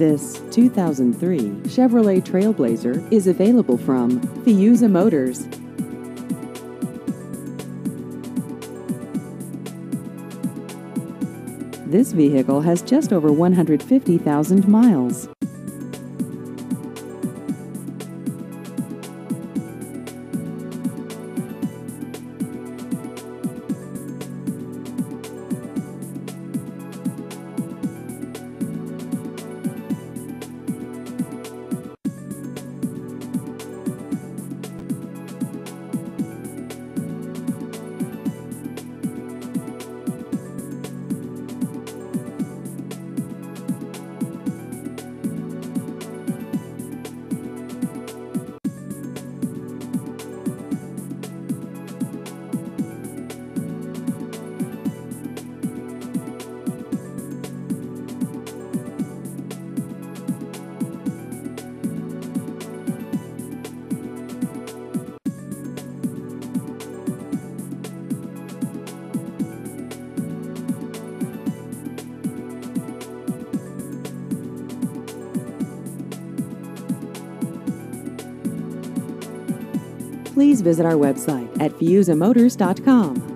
This 2003 Chevrolet Trailblazer is available from Fiuza Motors. This vehicle has just over 150,000 miles. Please visit our website at fiuzamotors.com.